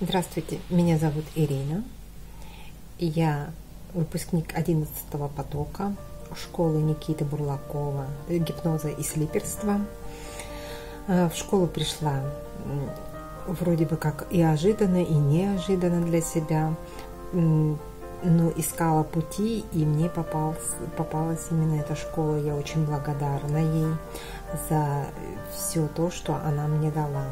Здравствуйте, меня зовут Ирина. Я выпускник 11 потока школы Никиты Бурлакова гипноза и слиперства. Э, в школу пришла вроде бы как и ожиданно, и неожиданно для себя, но искала пути, и мне попалась, попалась именно эта школа. Я очень благодарна ей за все то, что она мне дала.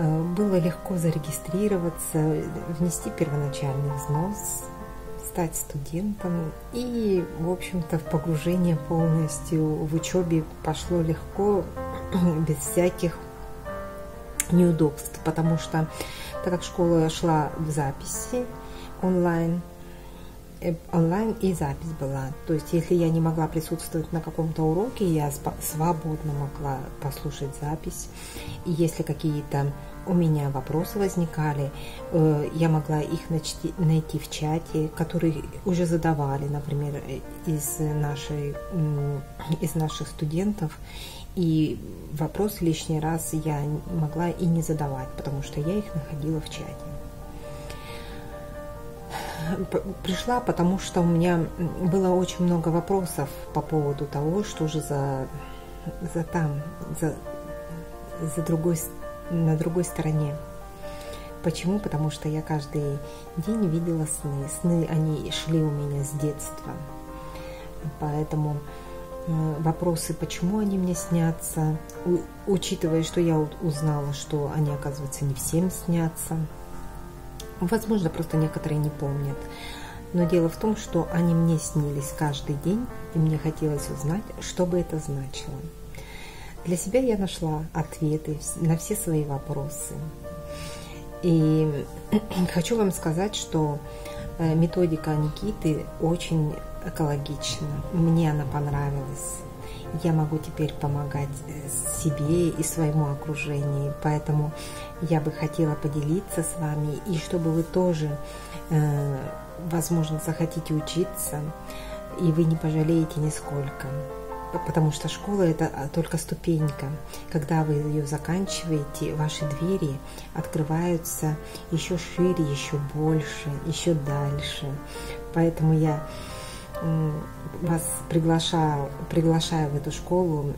Э, было легко зарегистрироваться, внести первоначальный взнос, стать студентом. И, в общем-то, в погружение полностью в учебе пошло легко, без всяких неудобств, потому что, так как школа шла в записи онлайн, Э, онлайн и запись была. То есть, если я не могла присутствовать на каком-то уроке, я свободно могла послушать запись. И если какие-то у меня вопросы возникали, э, я могла их найти в чате, которые уже задавали, например, э, из, нашей, из наших студентов. И вопросы лишний раз я могла и не задавать, потому что я их находила в чате пришла, потому что у меня было очень много вопросов по поводу того, что же за, за там, за, за другой, на другой стороне. Почему? Потому что я каждый день видела сны. Сны, они шли у меня с детства. Поэтому э, вопросы, почему они мне снятся, учитывая, что я узнала, что они, оказывается, не всем снятся – Возможно, просто некоторые не помнят. Но дело в том, что они мне снились каждый день, и мне хотелось узнать, что бы это значило. Для себя я нашла ответы на все свои вопросы. И хочу вам сказать, что э, методика Никиты очень экологична. Мне она понравилась я могу теперь помогать э, себе и своему окружению. Поэтому я бы хотела поделиться с вами, и чтобы вы тоже, э, возможно, захотите учиться, и вы не пожалеете нисколько. Потому что школа это а, только ступенька. Когда вы ее заканчиваете, ваши двери открываются еще шире, еще больше, еще дальше. Поэтому я вас приглашаю, приглашаю в эту школу,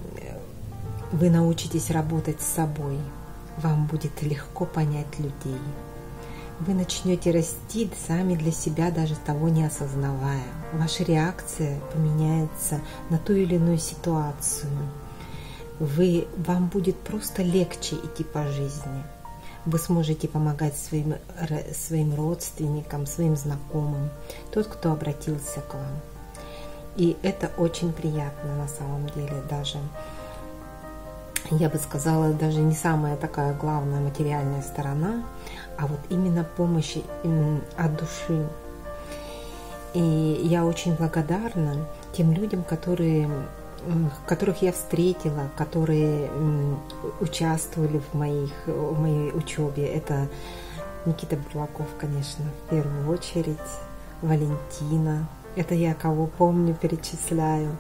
вы научитесь работать с собой. Вам будет легко понять людей. Вы начнете расти сами для себя, даже того не осознавая. Ваша реакция поменяется на ту или иную ситуацию. Вы, вам будет просто легче идти по жизни. Вы сможете помогать своим, своим родственникам, своим знакомым, тот, кто обратился к вам. И это очень приятно на самом деле даже. Я бы сказала, даже не самая такая главная материальная сторона, а вот именно помощь от души. И я очень благодарна тем людям, которые которых я встретила, которые участвовали в, моих, в моей учебе. Это Никита Бурлаков, конечно, в первую очередь, Валентина, это я кого помню, перечисляю.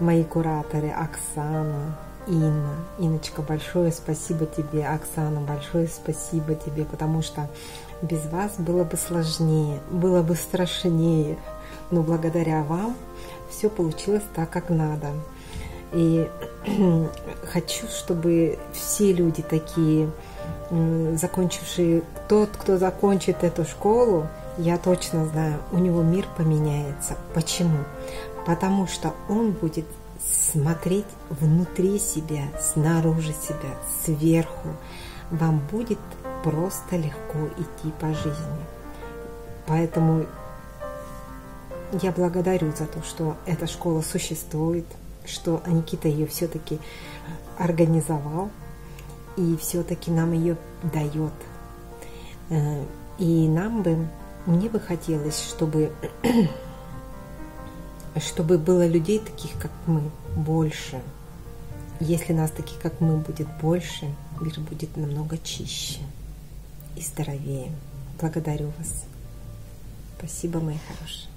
Мои кураторы Оксана, Инна. Иночка, большое спасибо тебе. Оксана, большое спасибо тебе, потому что без вас было бы сложнее, было бы страшнее. Но благодаря вам все получилось так, как надо. И хочу, чтобы все люди такие, закончившие, тот, кто закончит эту школу, я точно знаю, у него мир поменяется. Почему? Потому что он будет смотреть внутри себя, снаружи себя, сверху. Вам будет просто легко идти по жизни. Поэтому я благодарю за то, что эта школа существует, что Никита ее все-таки организовал и все-таки нам ее дает. Э, и нам бы мне бы хотелось, чтобы, чтобы было людей таких, как мы, больше. Если нас таких, как мы, будет больше, мир будет намного чище и здоровее. Благодарю вас. Спасибо, мои хорошие.